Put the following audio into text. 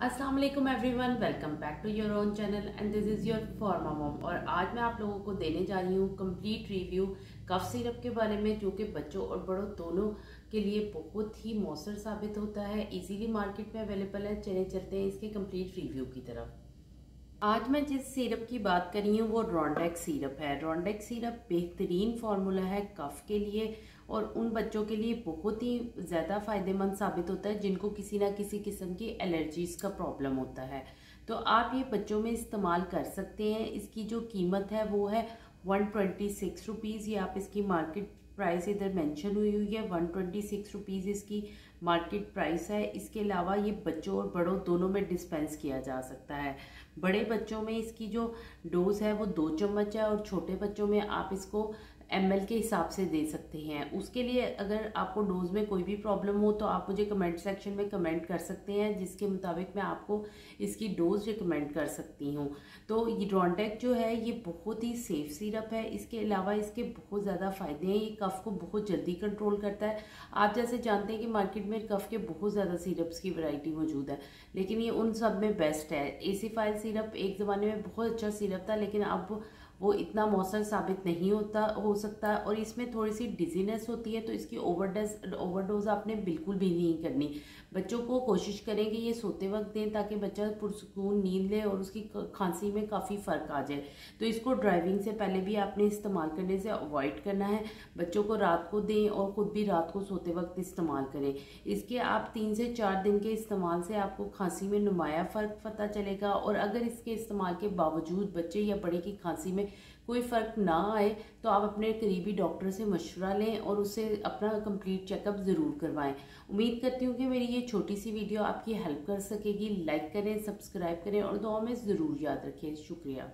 अस्सलाम वालेकुम everyone welcome back to your own channel and this is your pharma mom और आज मैं आप लोगों को देने जा रही हूँ कंप्लीट रिव्यू कफ सिरप के बारे में, जो कि बच्चों और बड़ों दोनों के लिए बहुत ही मौसर साबित होता है। इजीली मार्केट में अवेलेबल है। चले चलते हैं इसके कंप्लीट रिव्यू की तरफ़। आज मैं जिस सिरप की बात कर रही हूँ, वो रॉन्डेक सिरप है। रॉन्डेक सिरप बेहतरीन फार्मूला है कफ के लिए और उन बच्चों के लिए बहुत ही ज़्यादा फ़ायदेमंद साबित होता है, जिनको किसी ना किसी किस्म की एलर्जीज का प्रॉब्लम होता है। तो आप ये बच्चों में इस्तेमाल कर सकते हैं। इसकी जो कीमत है, वो है वन ट्वेंटी सिक्स रुपीज़ ये आप इसकी मार्केट प्राइस इधर मेंशन हुई हुई है। वन ट्वेंटी सिक्स रुपीज़ इसकी मार्केट प्राइस है। इसके अलावा ये बच्चों और बड़ों दोनों में डिस्पेंस किया जा सकता है। बड़े बच्चों में इसकी जो डोज है वो दो चम्मच है और छोटे बच्चों में आप इसको एमएल के हिसाब से दे सकते हैं। उसके लिए अगर आपको डोज में कोई भी प्रॉब्लम हो तो आप मुझे कमेंट सेक्शन में कमेंट कर सकते हैं, जिसके मुताबिक मैं आपको इसकी डोज रिकमेंड कर सकती हूँ। तो ये ड्रॉन्टेक जो है, ये बहुत ही सेफ़ सिरप है। इसके अलावा इसके बहुत ज़्यादा फ़ायदे हैं। ये कफ़ को बहुत जल्दी कंट्रोल करता है। आप जैसे जानते हैं कि मार्केट में कफ़ के बहुत ज़्यादा सिरप्स की वैरायटी मौजूद है, लेकिन ये उन सब में बेस्ट है। एसी फ़ाइल सिरप एक ज़माने में बहुत अच्छा सिरप था, लेकिन अब वो इतना मौसर साबित नहीं होता, हो सकता और इसमें थोड़ी सी डिजीनेस होती है तो इसकी ओवरडोज ओवरडोज आपने बिल्कुल भी नहीं करनी। बच्चों को कोशिश करें कि ये सोते वक्त दें ताकि बच्चा पुरसकून, नींद ले और उसकी खांसी में काफ़ी फ़र्क आ जाए। तो इसको ड्राइविंग से पहले भी आपने इस्तेमाल करने से अवॉइड करना है। बच्चों को रात को दें और ख़ुद भी रात को सोते वक्त इस्तेमाल करें। इसके आप तीन से चार दिन के इस्तेमाल से आपको खांसी में नुमाया फ़र्क पता चलेगा और अगर इसके इस्तेमाल के बावजूद बच्चे या बड़े की खांसी में कोई फ़र्क ना आए तो आप अपने करीबी डॉक्टर से मशवरा लें और उससे अपना कंप्लीट चेकअप ज़रूर करवाएँ। उम्मीद करती हूँ कि मेरी ये छोटी सी वीडियो आपकी हेल्प कर सकेगी। लाइक करें सब्सक्राइब करें और दुआ में ज़रूर याद रखें। शुक्रिया।